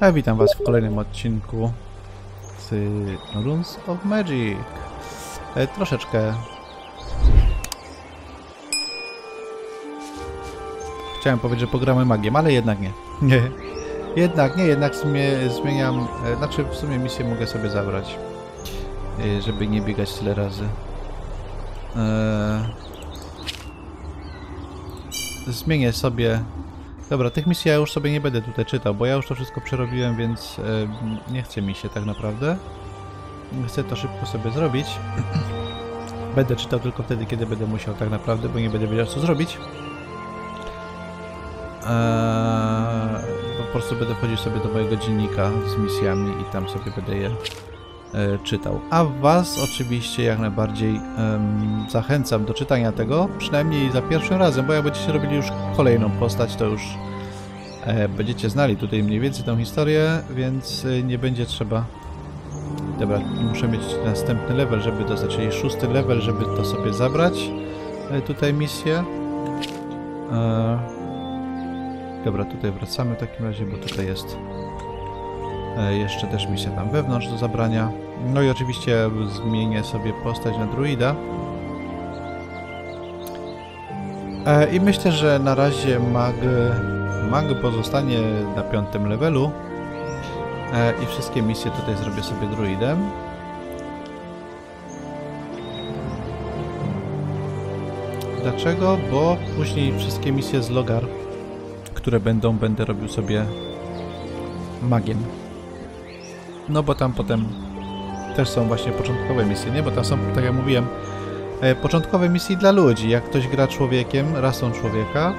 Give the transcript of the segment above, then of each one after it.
A witam was w kolejnym odcinku z Runes of Magic. E, troszeczkę... Chciałem powiedzieć, że pogramy magiem, ale jednak nie. Nie. Jednak nie, jednak zmie, zmieniam... E, znaczy w sumie misję mogę sobie zabrać. E, żeby nie biegać tyle razy. E, zmienię sobie Dobra, tych misji ja już sobie nie będę tutaj czytał, bo ja już to wszystko przerobiłem, więc nie chce mi się tak naprawdę. Chcę to szybko sobie zrobić. będę czytał tylko wtedy, kiedy będę musiał tak naprawdę, bo nie będę wiedział co zrobić. Eee, po prostu będę wchodził sobie do mojego dziennika z misjami i tam sobie będę je czytał. A Was oczywiście jak najbardziej em, zachęcam do czytania tego, przynajmniej za pierwszym razem, bo jak będziecie robili już kolejną postać, to już e, będziecie znali tutaj mniej więcej tą historię, więc e, nie będzie trzeba... Dobra, muszę mieć następny level, żeby dostać, czyli szósty level, żeby to sobie zabrać, e, tutaj misję. E, dobra, tutaj wracamy w takim razie, bo tutaj jest E, Jeszcze też misja tam wewnątrz do zabrania. No i oczywiście zmienię sobie postać na druida. E, I myślę, że na razie mag, mag pozostanie na piątym levelu. E, I wszystkie misje tutaj zrobię sobie druidem. Dlaczego? Bo później wszystkie misje z Logar, które będą, będę robił sobie magiem. No bo tam potem też są właśnie początkowe misje, nie? Bo tam są, tak jak mówiłem, e, początkowe misje dla ludzi. Jak ktoś gra człowiekiem, rasą człowieka,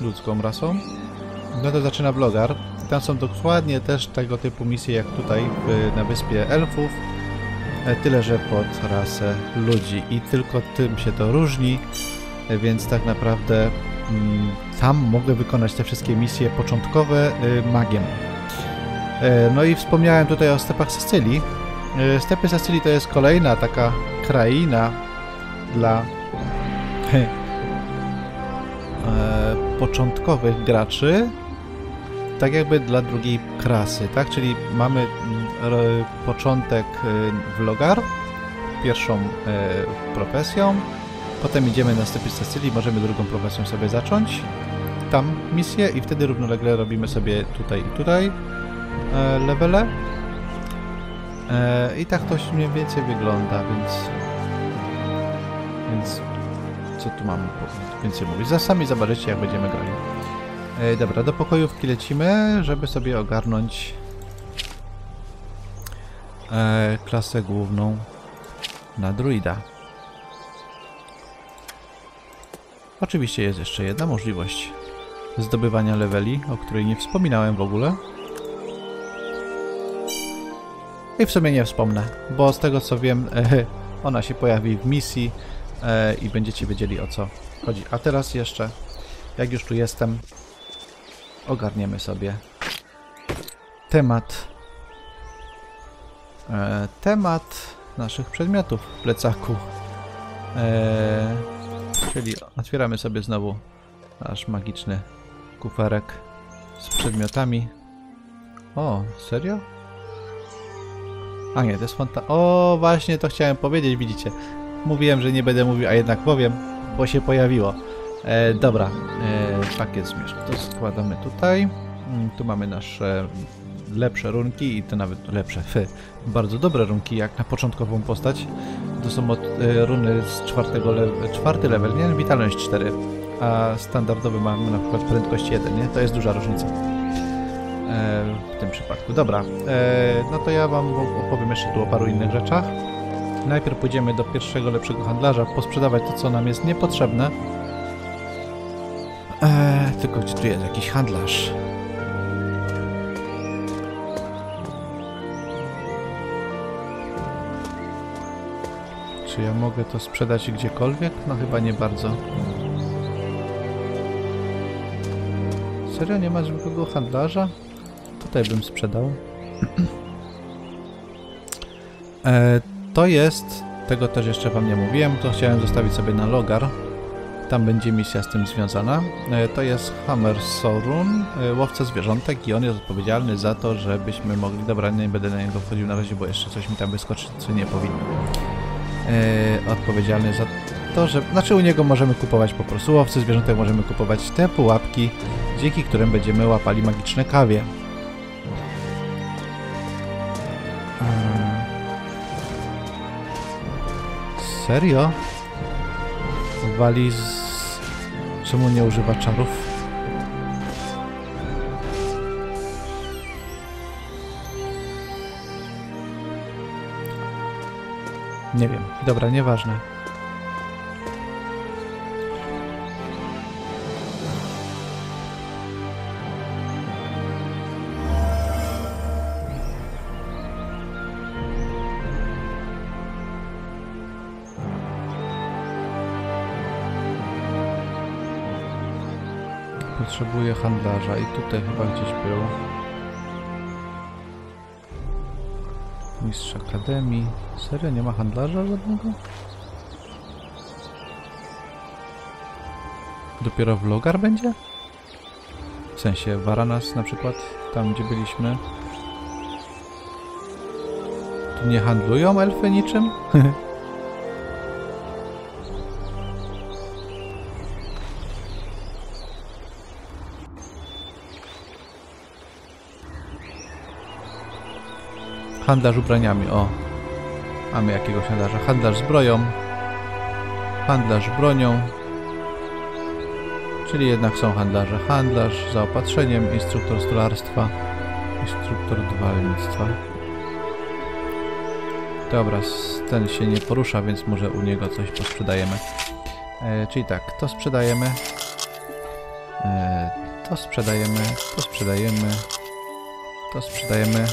ludzką rasą, no to zaczyna w Logar. Tam są dokładnie też tego typu misje jak tutaj na wyspie elfów, e, tyle że pod rasę ludzi i tylko tym się to różni, e, więc tak naprawdę mm, tam mogę wykonać te wszystkie misje początkowe y, magiem. E, No i wspomniałem tutaj o stepach Sycylii. E, Stepy Sycylii to jest kolejna taka kraina dla e, początkowych graczy, tak jakby dla drugiej klasy, tak? Czyli mamy mm, początek e, w Logar, pierwszą profesją, potem idziemy na stepy Sycylii, możemy drugą profesją sobie zacząć, tam misję i wtedy równolegle robimy sobie tutaj i tutaj e, levele. E, I tak to mniej więcej wygląda, więc... Więc... Co tu mamy więcej mówić? Za sami zobaczycie, jak będziemy grali. E, dobra, do pokojówki lecimy, żeby sobie ogarnąć e, klasę główną na druida. Oczywiście jest jeszcze jedna możliwość zdobywania leveli, o której nie wspominałem w ogóle. I w sumie nie wspomnę, bo z tego co wiem, ona się pojawi w misji e, i będziecie wiedzieli o co chodzi. A teraz jeszcze, jak już tu jestem, ogarniemy sobie temat e, temat naszych przedmiotów w plecaku. E, czyli otwieramy sobie znowu nasz magiczny kuferek z przedmiotami. O, serio? A nie, to jest fonta... O, właśnie to chciałem powiedzieć, widzicie. Mówiłem, że nie będę mówił, a jednak powiem, bo się pojawiło. E, dobra, e, pakiet zmierzch. To składamy tutaj. Mm, Tu mamy nasze lepsze runki i to nawet lepsze, fy, bardzo dobre runki jak na początkową postać. To są od, e, runy z czwartego le czwarty level, nie? Witalność 4, a standardowy mamy na przykład prędkość 1, nie? To jest duża różnica w tym przypadku. Dobra, e, no to ja wam opowiem jeszcze tu o paru innych rzeczach. Najpierw pójdziemy do pierwszego lepszego handlarza, posprzedawać to, co nam jest niepotrzebne. E, tylko gdzie tu jest jakiś handlarz? Czy ja mogę to sprzedać gdziekolwiek? No chyba nie bardzo. Serio, nie ma zwykłego handlarza? Tutaj bym sprzedał. e, to jest, tego też jeszcze wam nie mówiłem, to chciałem zostawić sobie na logar. Tam będzie misja z tym związana. E, To jest Hammer Sorun, e, łowca zwierzątek i on jest odpowiedzialny za to, żebyśmy mogli... Dobra, nie będę na niego wchodził na razie, bo jeszcze coś mi tam wyskoczy, co nie powinno. E, odpowiedzialny za to, że... Znaczy u niego możemy kupować po prostu łowcy zwierzątek, możemy kupować te pułapki, dzięki którym będziemy łapali magiczne kawie. Serio? Wali z... Czemu nie używa czarów? Nie wiem. Dobra, nieważne. Potrzebuję handlarza i tutaj chyba gdzieś był. Mistrz Akademii. Serio? Nie ma handlarza żadnego? Dopiero w Logar będzie? W sensie Varanas na przykład, tam gdzie byliśmy. Tu nie handlują elfy niczym? Handlarz ubraniami, o. Mamy jakiegoś handlarza. Handlarz zbroją. Handlarz bronią. Czyli jednak są handlarze. Handlarz zaopatrzeniem, instruktor stolarstwa, instruktor dwalnictwa. Dobra, ten się nie porusza, więc może u niego coś posprzedajemy. E, czyli tak, to sprzedajemy. E, to sprzedajemy, to sprzedajemy. To sprzedajemy.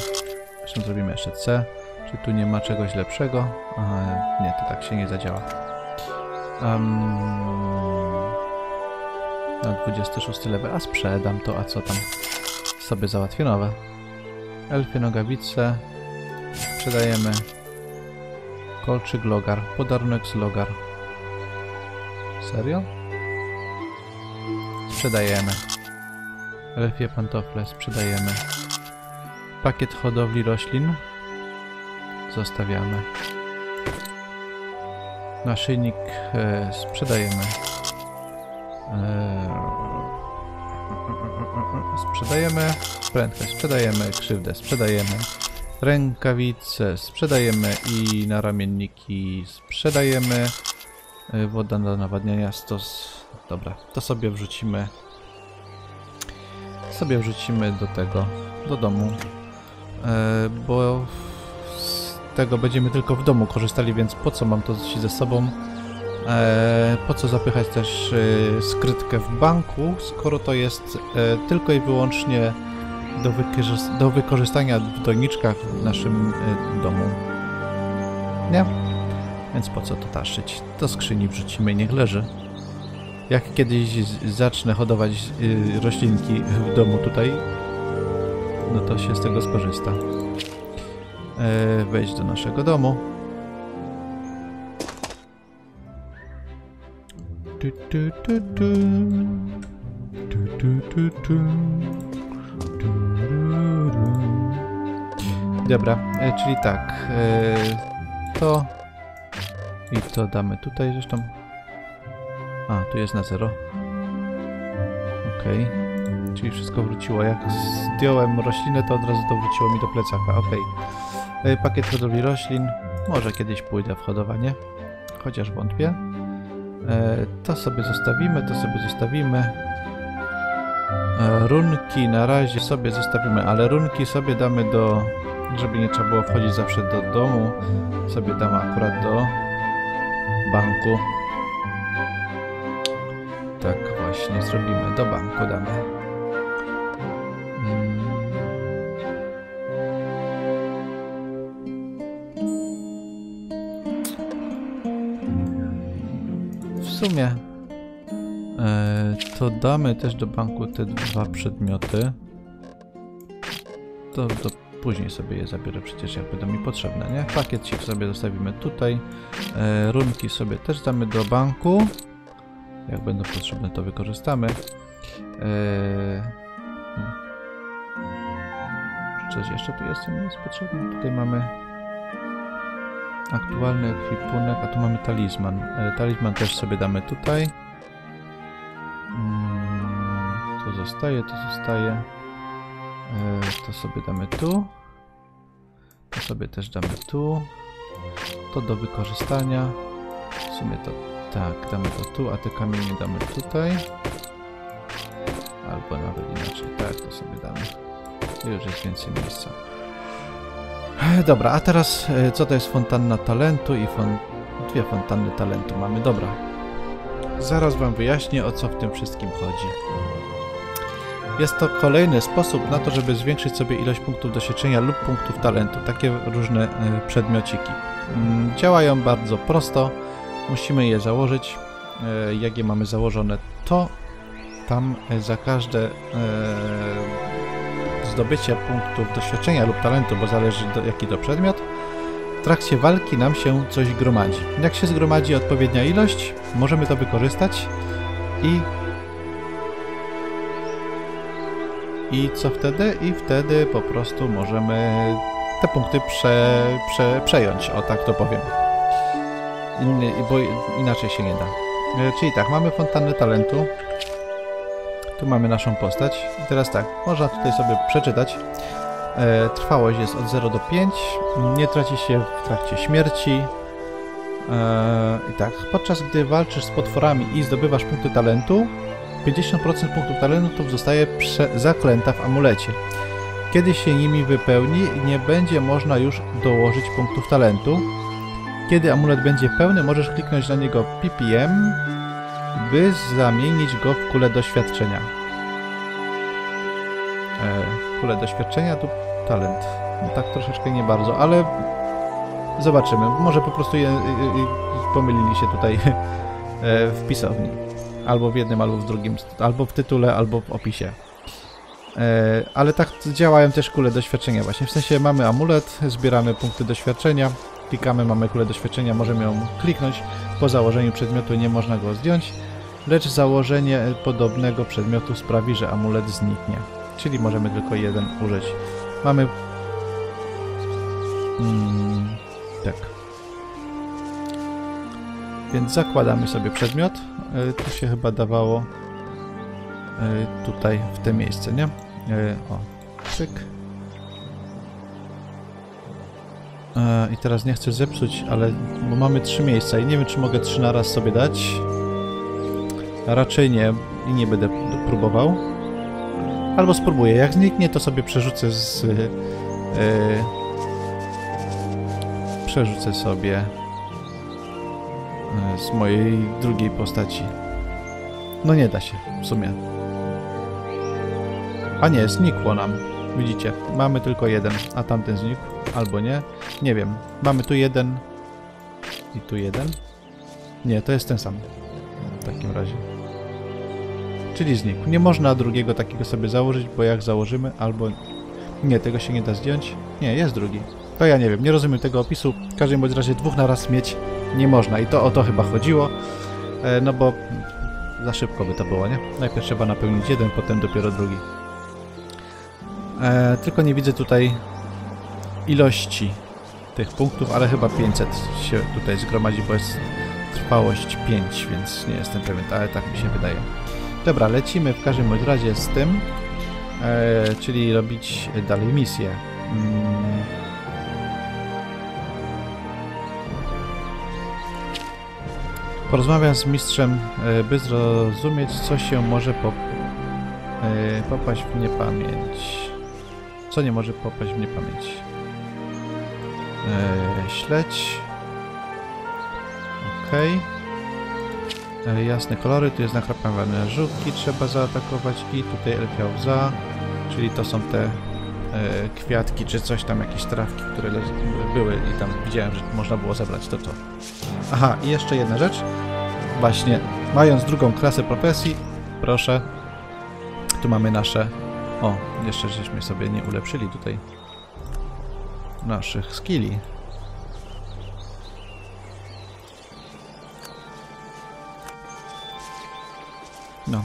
Zresztą zrobimy jeszcze C. Czy tu nie ma czegoś lepszego? Aha, nie, to tak się nie zadziała. Um, na 26 level. A sprzedam to, a co tam? Sobie załatwię nowe. Elfie nogawice. Sprzedajemy. Kolczyk logar. Podarunek z logar. Serio? Sprzedajemy. Elfie pantofle. Sprzedajemy. Pakiet hodowli roślin. Zostawiamy. Naszyjnik e, sprzedajemy. E, sprzedajemy. Prędkość sprzedajemy. Krzywdę sprzedajemy. Rękawice sprzedajemy i naramienniki sprzedajemy. E, woda do nawadniania stos. Dobra, to sobie wrzucimy. Sobie wrzucimy do tego, do domu. E, bo z tego będziemy tylko w domu korzystali, więc po co mam to ze sobą? E, po co zapychać też e, skrytkę w banku, skoro to jest tylko i wyłącznie do, do wykorzystania w doniczkach w naszym domu. Nie? Więc po co to taszyć? Do skrzyni wrzucimy i niech leży. Jak kiedyś zacznę hodować roślinki w domu tutaj, no to się z tego skorzysta. E, wejdź do naszego domu. Tu, tu, tu, tu. Tu, tu, tu, tu. Dobra, e, czyli tak. E, to i to damy tutaj zresztą. A, tu jest na zero. Okej. Czyli wszystko wróciło. Jak zdjąłem roślinę, to od razu to wróciło mi do plecaka. Okej. Okay. Pakiet hodowli roślin. Może kiedyś pójdę w hodowanie. Chociaż wątpię. E, to sobie zostawimy, to sobie zostawimy. E, runki na razie sobie zostawimy, ale runki sobie damy do... Żeby nie trzeba było wchodzić zawsze do domu. Sobie damy akurat do banku. Tak właśnie zrobimy. Do banku damy. Sumie e, to damy też do banku te dwa przedmioty. To, to później sobie je zabiorę, przecież jak będą mi potrzebne, nie? Pakiecik sobie zostawimy tutaj. E, runki sobie też damy do banku. Jak będą potrzebne, to wykorzystamy. Eee... hmm. Coś jeszcze tu jest, co mi jest potrzebne? Tutaj mamy aktualny ekwipunek, a tu mamy talizman. E, talizman też sobie damy tutaj. Mm, To zostaje, to zostaje. E, To sobie damy tu. To sobie też damy tu. To do wykorzystania. W sumie to tak, damy to tu, a te kamienie damy tutaj. Albo nawet inaczej, tak, to sobie damy. Tu już jest więcej miejsca. E, Dobra, a teraz e, co to jest fontanna talentu i fon... dwie fontanny talentu mamy. Dobra. Zaraz wam wyjaśnię o co w tym wszystkim chodzi. Jest to kolejny sposób na to, żeby zwiększyć sobie ilość punktów doświadczenia lub punktów talentu. Takie różne e, przedmiociki. Mm, Działają bardzo prosto. Musimy je założyć. Jak je mamy założone, to tam za każde zdobycie punktów doświadczenia lub talentu, bo zależy do, jaki to przedmiot, w trakcie walki nam się coś gromadzi. Jak się zgromadzi odpowiednia ilość, możemy to wykorzystać i i co wtedy? I wtedy po prostu możemy te punkty prze, prze, przejąć, o tak to powiem. Inny, bo inaczej się nie da. E, Czyli tak, mamy fontannę talentu. Tu mamy naszą postać. I teraz tak, można tutaj sobie przeczytać. E, trwałość jest od 0 do 5. Nie traci się w trakcie śmierci. E, I tak, podczas gdy walczysz z potworami i zdobywasz punkty talentu, 50% punktów talentów zostaje zaklęta w amulecie. Kiedy się nimi wypełni, nie będzie można już dołożyć punktów talentu. Kiedy amulet będzie pełny, możesz kliknąć na niego PPM, by zamienić go w kulę doświadczenia. E, kulę doświadczenia to talent. No tak troszeczkę nie bardzo, ale zobaczymy. Może po prostu je, y, y, pomylili się tutaj e, w pisowni. Albo w jednym, albo w drugim, albo w tytule, albo w opisie. E, ale tak działają też kule doświadczenia właśnie. W sensie mamy amulet, zbieramy punkty doświadczenia, klikamy, mamy kulę doświadczenia, możemy ją kliknąć. Po założeniu przedmiotu nie można go zdjąć, lecz założenie podobnego przedmiotu sprawi, że amulet zniknie. Czyli możemy tylko jeden użyć. Mamy... Mm, tak. Więc zakładamy sobie przedmiot. E, Tu się chyba dawało e, tutaj, w te miejsce, nie? E, O, cyk. E, I teraz nie chcę zepsuć, ale bo mamy trzy miejsca i nie wiem, czy mogę trzy na raz sobie dać. Raczej nie i nie będę próbował. Albo spróbuję. Jak zniknie, to sobie przerzucę z... e, przerzucę sobie e, z mojej drugiej postaci. No nie da się, w sumie. A nie, znikło nam. Widzicie, mamy tylko jeden, a tamten znikł. Albo nie. Nie wiem. Mamy tu jeden i tu jeden. Nie, to jest ten sam. W takim razie. Czyli znikł. Nie można drugiego takiego sobie założyć, bo jak założymy, albo... Nie, tego się nie da zdjąć. Nie, jest drugi. To ja nie wiem, nie rozumiem tego opisu. W każdym bądź razie dwóch na raz mieć nie można. I to o to chyba chodziło. E, no bo za szybko by to było, nie? Najpierw trzeba napełnić jeden, potem dopiero drugi. E, tylko nie widzę tutaj ilości tych punktów, ale chyba 500 się tutaj zgromadzi, bo jest trwałość 5, więc nie jestem pewien, ale tak mi się wydaje. Dobra, lecimy w każdym razie z tym, e, czyli robić dalej misję. Mm. Porozmawiam z mistrzem, e, by zrozumieć, co się może po, e, popaść w niepamięć. Co nie może popaść w niepamięć? E, śledź. Okej. E, jasne kolory, tu jest nakrapowane żółtki, trzeba zaatakować i tutaj elfia łza, czyli to są te e, kwiatki czy coś tam, jakieś trawki, które były i tam widziałem, że można było zebrać to to. Aha, i jeszcze jedna rzecz. Właśnie, mając drugą klasę profesji, proszę, tu mamy nasze... O, jeszcze żeśmy sobie nie ulepszyli tutaj naszych skilli. No.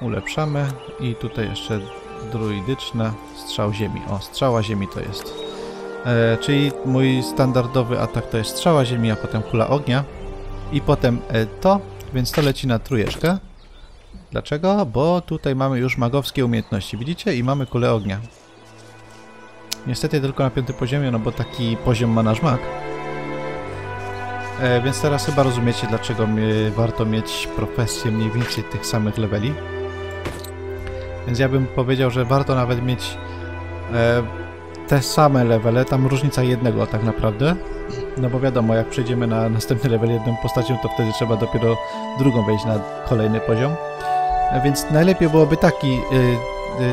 Ulepszamy i tutaj jeszcze druidyczne strzał ziemi. O, strzała ziemi to jest. E, czyli mój standardowy atak to jest strzała ziemi, a potem kula ognia. I potem e, to, więc to leci na trójeczkę. Dlaczego? Bo tutaj mamy już magowskie umiejętności, widzicie? I mamy kulę ognia. Niestety tylko na piątym poziomie, no bo taki poziom ma nasz mag. E, więc teraz chyba rozumiecie, dlaczego warto mieć profesję mniej więcej tych samych leveli. Więc ja bym powiedział, że warto nawet mieć e, te same levele, tam różnica jednego tak naprawdę. No bo wiadomo, jak przejdziemy na następny level jedną postacią, to wtedy trzeba dopiero drugą wejść na kolejny poziom. E, więc najlepiej byłoby taki, y,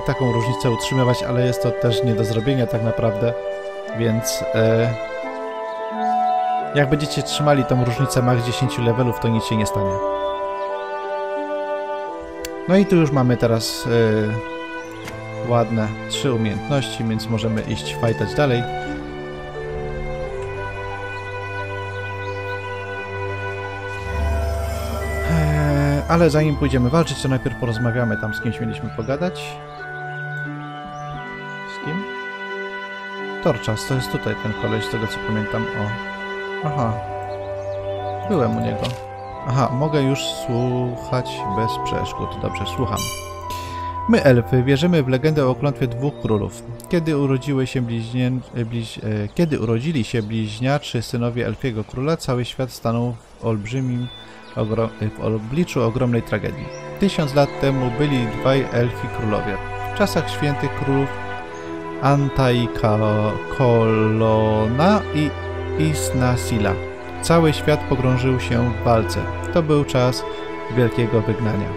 taką różnicę utrzymywać, ale jest to też nie do zrobienia tak naprawdę. Więc e, jak będziecie trzymali tą różnicę max 10 levelów, to nic się nie stanie. No i tu już mamy teraz e, ładne trzy umiejętności, więc możemy iść fajtać dalej. Ale zanim pójdziemy walczyć, to najpierw porozmawiamy tam z kimś mieliśmy pogadać. Z kim? Torczas, to jest tutaj ten koleś, z tego co pamiętam. O. Aha. Byłem u niego. Aha, mogę już słuchać bez przeszkód. Dobrze, słucham. My, elfy, wierzymy w legendę o klątwie dwóch królów. Kiedy urodziły się bliźnie... Bliź... e, Kiedy urodzili się bliźniaczy synowie elfiego króla, cały świat stanął w olbrzymim. W obliczu ogromnej tragedii. Tysiąc lat temu byli dwaj elfi królowie. W czasach świętych królów Antaika-Kolona i Isnasila. Cały świat pogrążył się w walce. To był czas wielkiego wygnania.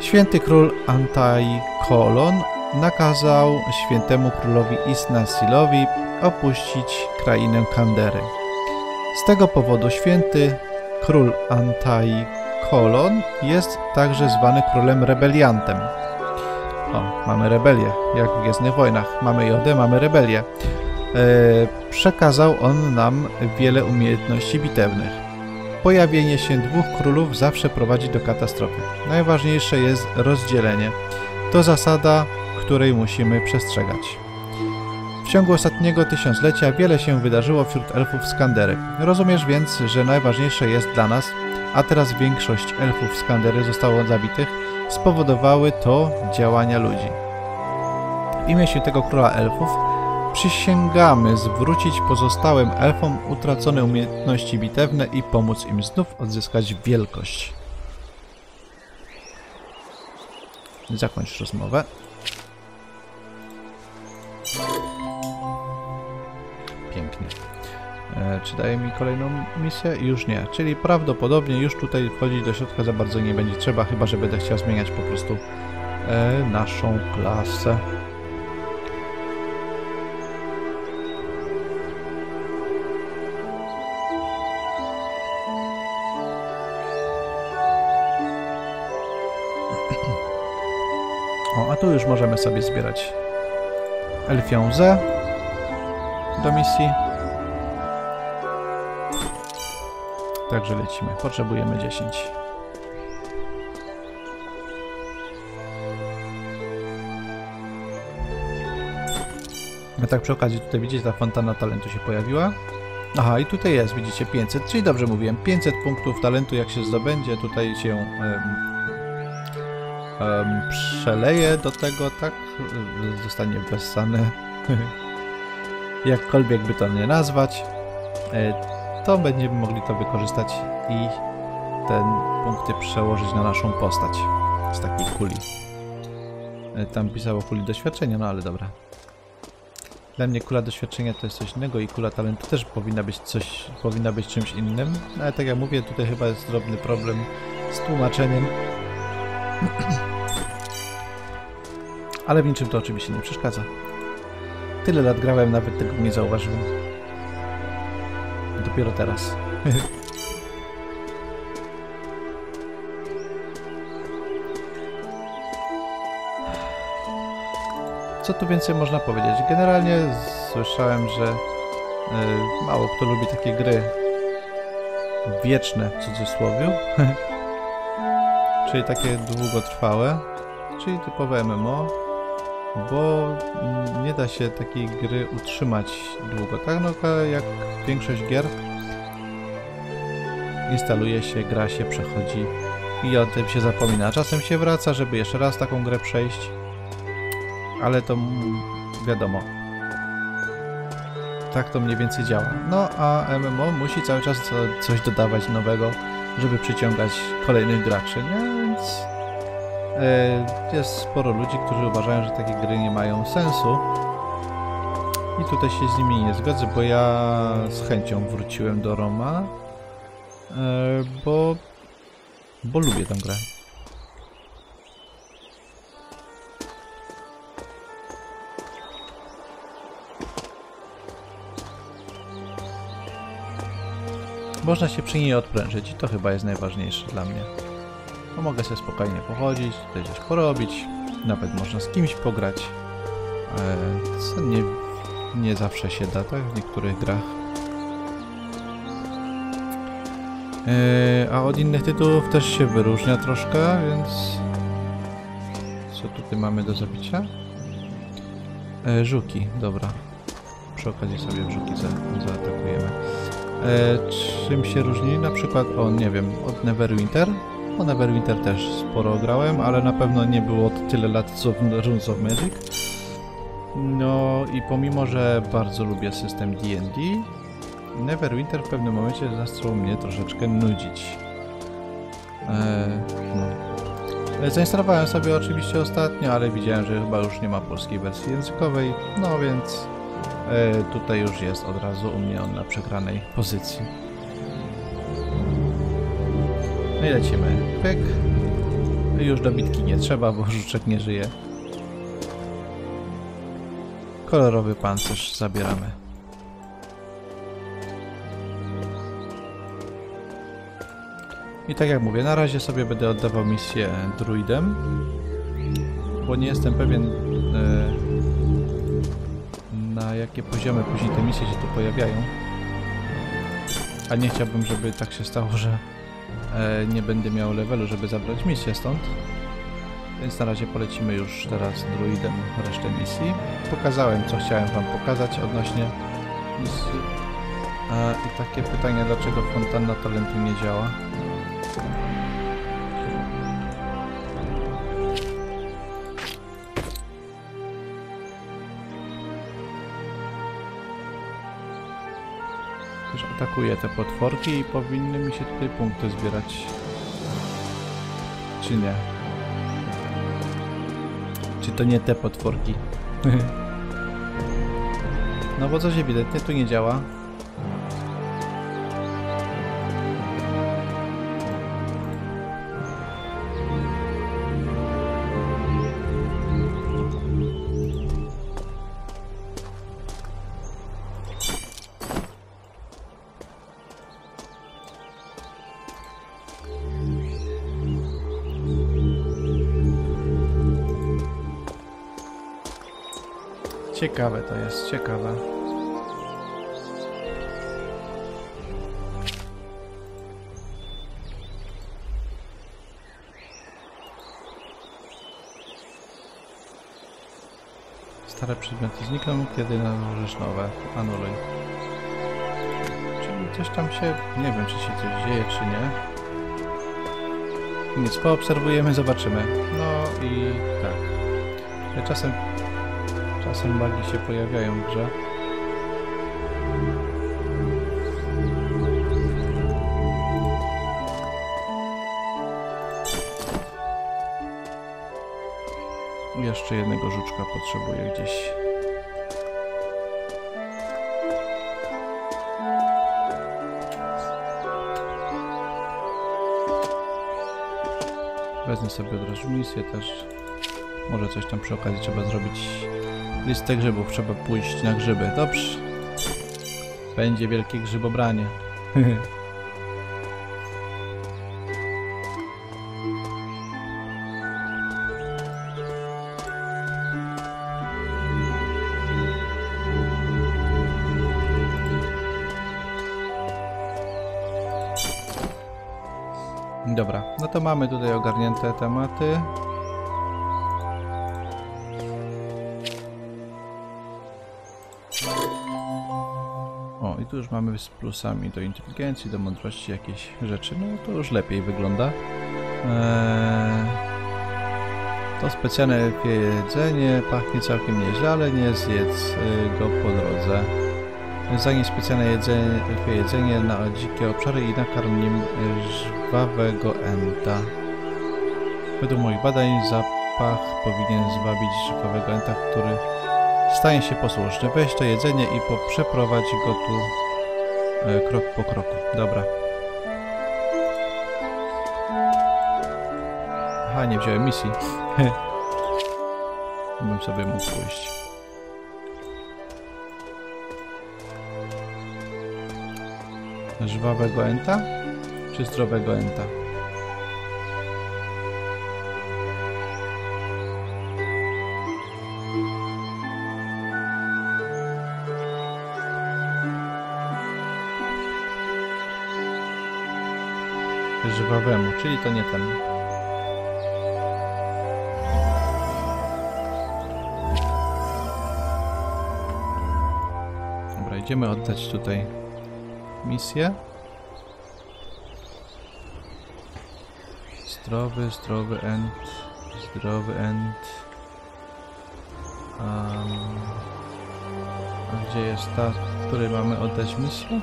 Święty król Antai-Kolon nakazał świętemu królowi Isnasilowi opuścić krainę Kandery. Z tego powodu święty król Antai-Kolon jest także zwany królem rebeliantem. O, mamy rebelię, jak w Gwiezdnych Wojnach. Mamy Jodę, mamy rebelię. E, przekazał on nam wiele umiejętności bitewnych. Pojawienie się dwóch królów zawsze prowadzi do katastrofy. Najważniejsze jest rozdzielenie. To zasada, której musimy przestrzegać. W ciągu ostatniego tysiąclecia wiele się wydarzyło wśród elfów Skandery. Rozumiesz więc, że najważniejsze jest dla nas, a teraz większość elfów Skandery zostało zabitych, spowodowały to działania ludzi. W imię świętego króla elfów przysięgamy zwrócić pozostałym elfom utracone umiejętności bitewne i pomóc im znów odzyskać wielkość. Zakończ rozmowę. Czy daje mi kolejną misję? Już nie. Czyli prawdopodobnie już tutaj wchodzić do środka za bardzo nie będzie trzeba, chyba że będę chciał zmieniać po prostu e, naszą klasę. O, a tu już możemy sobie zbierać elfią Z do misji. Także lecimy. Potrzebujemy 10. A tak przy okazji tutaj widzicie, ta fontana talentu się pojawiła. Aha, i tutaj jest, widzicie, 500, czyli dobrze mówiłem, 500 punktów talentu jak się zdobędzie, tutaj się em, em, przeleje do tego, tak? Zostanie wessane. Jakkolwiek by to nie nazwać. E, to będziemy mogli to wykorzystać i te punkty przełożyć na naszą postać z takiej kuli. E, Tam pisało kuli doświadczenia, no ale dobra. Dla mnie kula doświadczenia to jest coś innego i kula talentu też powinna być coś, powinna być czymś innym. No, ale tak jak mówię, tutaj chyba jest drobny problem z tłumaczeniem. Ale w niczym to oczywiście nie przeszkadza. Tyle lat grałem, nawet tego nie zauważyłem. Dopiero teraz. Co tu więcej można powiedzieć? Generalnie słyszałem, że y, mało kto lubi takie gry wieczne w cudzysłowie. czyli takie długotrwałe, czyli typowe MMO, bo nie da się takiej gry utrzymać długo. Tak no jak większość gier instaluje się, gra się, przechodzi i o tym się zapomina. Czasem się wraca, żeby jeszcze raz taką grę przejść, ale to wiadomo. Tak to mniej więcej działa. No a MMO musi cały czas co, coś dodawać nowego, żeby przyciągać kolejnych graczy, nie? Więc jest sporo ludzi, którzy uważają, że takie gry nie mają sensu. I tutaj się z nimi nie zgodzę, bo ja z chęcią wróciłem do Roma, e, bo, bo lubię tę grę. Można się przy niej odprężyć i to chyba jest najważniejsze dla mnie. No mogę sobie spokojnie pochodzić, tutaj coś porobić, nawet można z kimś pograć, e, co nie, nie zawsze się da, tak? W niektórych grach. E, a od innych tytułów też się wyróżnia troszkę, więc... Co tutaj mamy do zabicia? E, żuki, dobra. Przy okazji sobie żuki za, zaatakujemy. E, czym się różni? Na przykład, o nie wiem, od Neverwinter. O Neverwinter też sporo grałem, ale na pewno nie było to tyle lat co w Runes of Magic. No i pomimo, że bardzo lubię system D&D, Neverwinter w pewnym momencie zaczął mnie troszeczkę nudzić. E, no. Zainstalowałem sobie oczywiście ostatnio, ale widziałem, że chyba już nie ma polskiej wersji językowej, no więc E, tutaj już jest od razu u mnie on na przegranej pozycji. I lecimy. Pyk. Już do bitki nie trzeba, bo żuczek nie żyje. Kolorowy pancerz zabieramy. I tak jak mówię, na razie sobie będę oddawał misję druidem, bo nie jestem pewien e, na jakie poziomy później te misje się tu pojawiają. A nie chciałbym, żeby tak się stało, że e, nie będę miał levelu, żeby zabrać misję stąd. Więc na razie polecimy już teraz druidem resztę misji. Pokazałem, co chciałem wam pokazać odnośnie misji. E, I takie pytanie, dlaczego fontanna talentu nie działa? Już atakuję te potworki i powinny mi się tutaj punkty zbierać. Czy nie? Czy to nie te potworki? no bo coś ewidentnie tu nie działa. Jest, ciekawe. Stare przedmioty znikną, kiedy nałożysz nowe. Anuluj. Czyli coś tam się... Nie wiem, czy się coś dzieje, czy nie. Nic, poobserwujemy, zobaczymy. No i tak. Czasem Czasem bugi się pojawiają w grze. Jeszcze jednego żuczka potrzebuję gdzieś. Wezmę sobie od razu misję też. Może coś tam przy okazji trzeba zrobić Listę grzybów, trzeba pójść na grzyby. Dobrze. Będzie wielkie grzybobranie. Dobra, no to mamy tutaj ogarnięte tematy. Tu już mamy z plusami do inteligencji, do mądrości jakieś rzeczy. No to już lepiej wygląda. Eee, to specjalne jedzenie pachnie całkiem nieźle, ale nie zjedz y, go po drodze. Zanieś specjalne jedzenie, jedzenie na dzikie obszary i nakarm nim żwawego enta. Według moich badań zapach powinien zwabić żwawego enta, który stanie się posłuszny. Weź to jedzenie i przeprowadź go tu e, krok po kroku. Dobra. Aha, nie wziąłem misji. Bym sobie mógł pójść. Żwawego enta? Czy zdrowego enta? Żwawemu, czyli to nie ten. Dobra, idziemy oddać tutaj misję. Zdrowy, zdrowy end, zdrowy end. Um, a gdzie jest ta, której mamy oddać misję?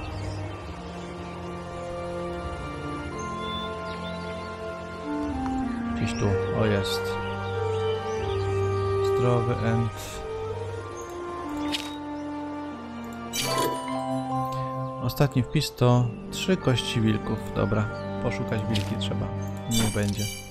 Gdzieś tu, o jest. Zdrowy end. Ostatni wpis to trzy kości wilków. Dobra, poszukać wilki trzeba. Nie będzie.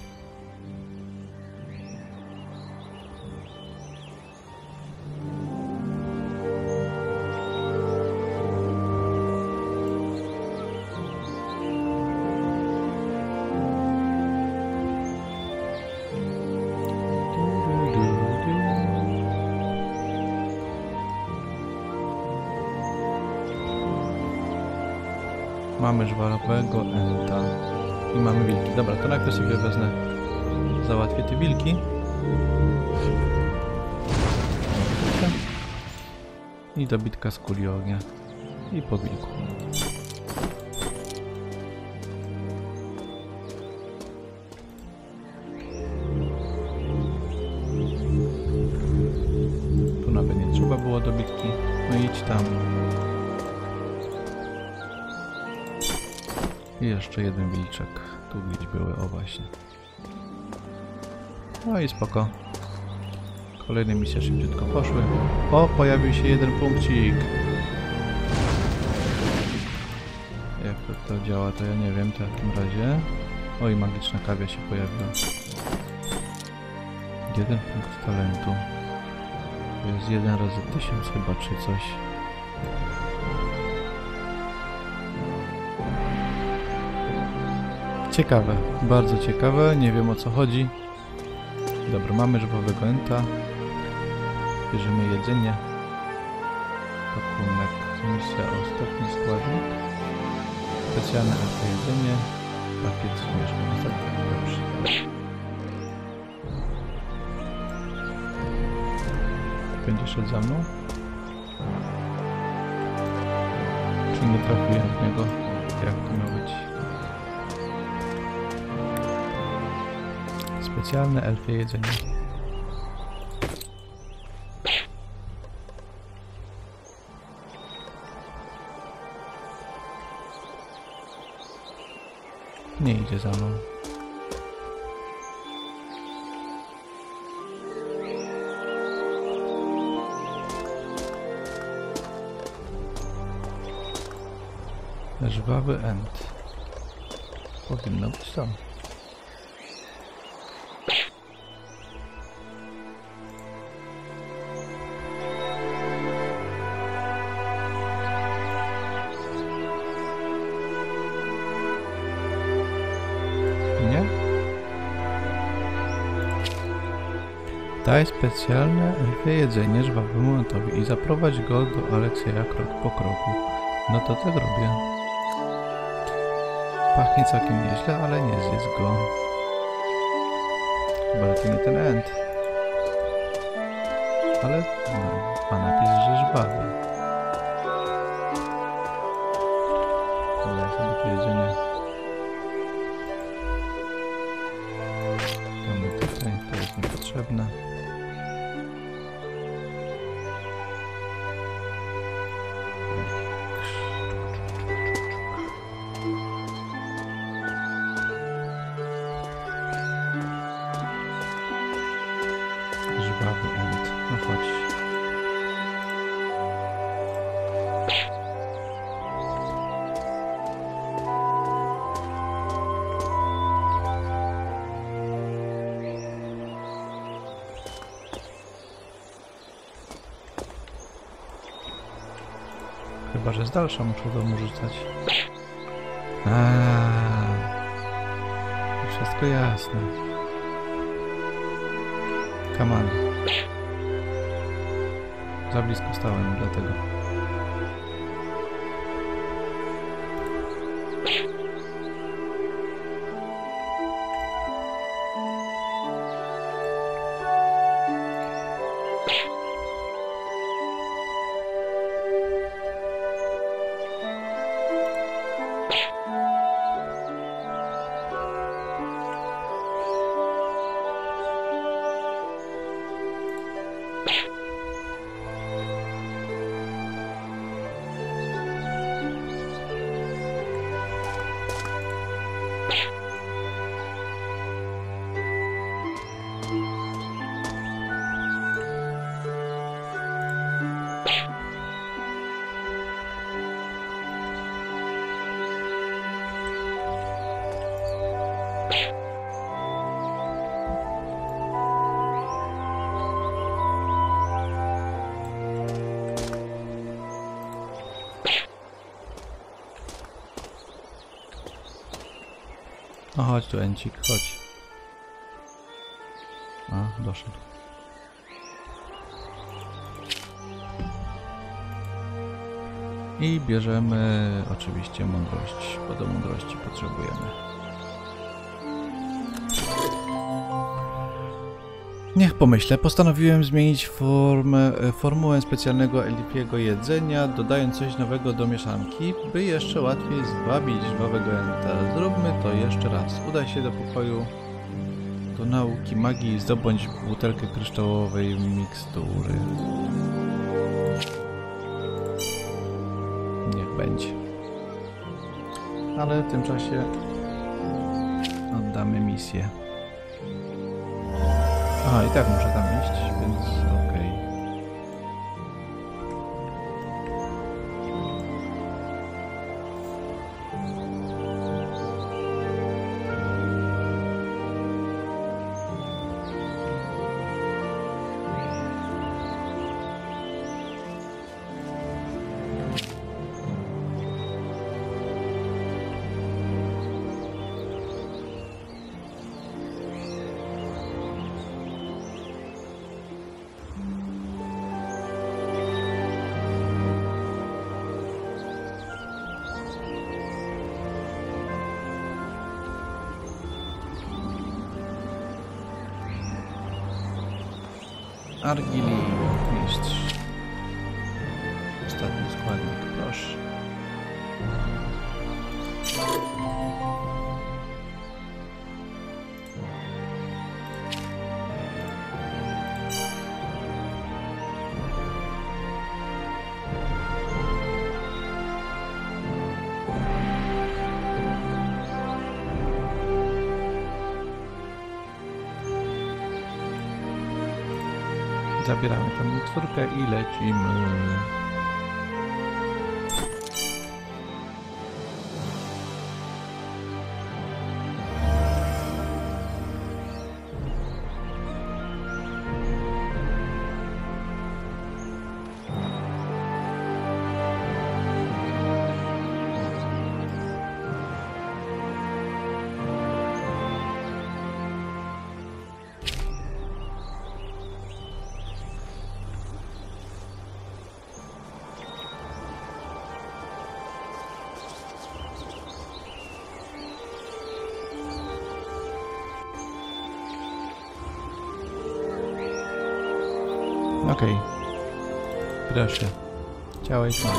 Mamy żwalowego enta i mamy wilki. Dobra, to najpierw sobie wezmę, załatwię te wilki. I dobitka z kuli ognia. I po wilku. Właśnie. No i spoko. Kolejne misje szybciutko poszły. O, pojawił się jeden punkcik. Jak to, to działa, to ja nie wiem w takim razie. Oj, magiczna kawia się pojawiła. Jeden punkt talentu. To jest jeden razy tysiąc chyba, czy coś. Ciekawe, bardzo ciekawe, nie wiem o co chodzi. Dobra, mamy żywowego enta. Bierzemy jedzenie. Pakunek, misja ostatni składnik. Specjalne elfie jedzenie. Pakiet mieszkań ostatni, dobrze. Będzie szedł za mną? Czy nie trafiłem w niego? Jak to miał być? Specjalne elfie jedzenie. Nie idzie za mną. Żwawy end. Powinno być tam. Nie? Daj specjalne elfie jedzenie żwawemu Antowi i zaprowadź go do Aleksieja krok po kroku. No to tak robię. Pachnie całkiem nieźle, ale nie zjedz go. Chyba nie ten end. Ale no, Chyba, że z dalsza muszę do domu rzucać. Aaaa. Wszystko jasne. Kaman. Za blisko stałem, dlatego. No chodź tu, Encik, chodź. A, doszedł. I bierzemy oczywiście mądrość, bo do mądrości potrzebujemy. Niech pomyślę, postanowiłem zmienić formę, e, formułę specjalnego Elipiego jedzenia, dodając coś nowego do mieszanki, by jeszcze łatwiej zwabić żwawego enta. Zróbmy to jeszcze raz. Udaj się do pokoju do nauki magii i zdobądź butelkę kryształowej mikstury. Niech będzie. Ale w tym czasie oddamy misję. A, i tak muszę tam iść, więc Argili, Zabieramy tam miksturkę i lecimy. Proszę. Chciałeś, masz.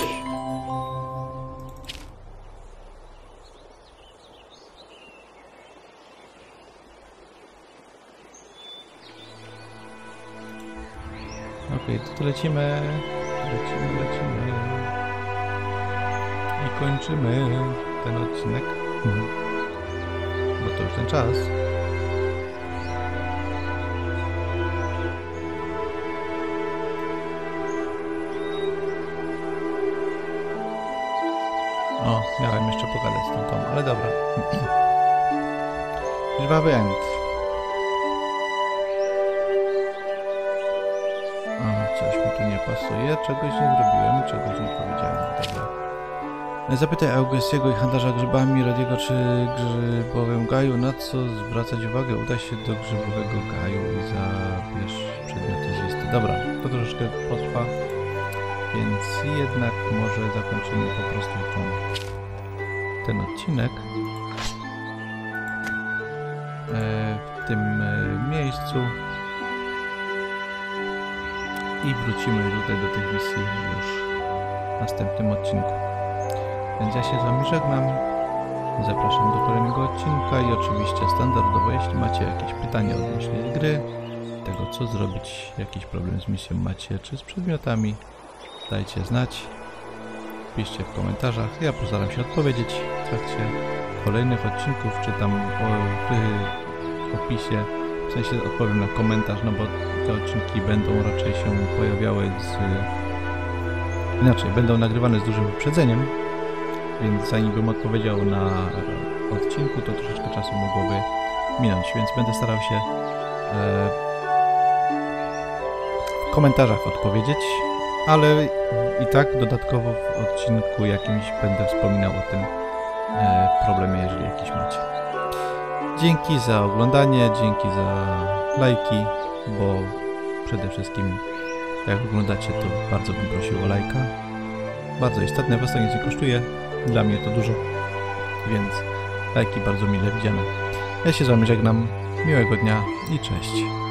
Okej, to, to lecimy. Lecimy, lecimy. I kończymy ten odcinek. Mhm. Bo to już ten czas. Miałem jeszcze pogadać z tą tą, ale dobra. Żwawy end. Coś mi tu nie pasuje, czegoś nie zrobiłem, czegoś nie powiedziałem, dobra. Zapytaj Augustiego i handlarza grzybami Radiego, czy grzybowym gaju, na co zwracać uwagę. Uda się do grzybowego gaju i zabierz przedmioty z listy. Dobra, to troszeczkę potrwa, więc jednak może zakończymy po prostu tą, ten odcinek e, w tym e, miejscu i wrócimy tutaj do tych misji już w następnym odcinku. Więc ja się z Wami żegnam. Zapraszam do kolejnego odcinka i oczywiście standardowo, jeśli macie jakieś pytania odnośnie gry, tego co zrobić, jakiś problem z misją macie, czy z przedmiotami, dajcie znać. Piszcie w komentarzach. Ja postaram się odpowiedzieć trakcie kolejnych odcinków, czy tam w opisie. W sensie odpowiem na komentarz, no bo te odcinki będą raczej się pojawiały z... Inaczej, będą nagrywane z dużym wyprzedzeniem, więc zanim bym odpowiedział na odcinku, to troszeczkę czasu mogłoby minąć, więc będę starał się e, w komentarzach odpowiedzieć, ale i tak dodatkowo w odcinku jakimś będę wspominał o tym e, problemie, jeżeli jakiś macie. Dzięki za oglądanie, dzięki za lajki, bo przede wszystkim jak oglądacie, to bardzo bym prosił o lajka. Bardzo istotne, was to nic nie kosztuje. Dla mnie to dużo, więc lajki bardzo mile widziane. Ja się z wami żegnam. Miłego dnia i cześć.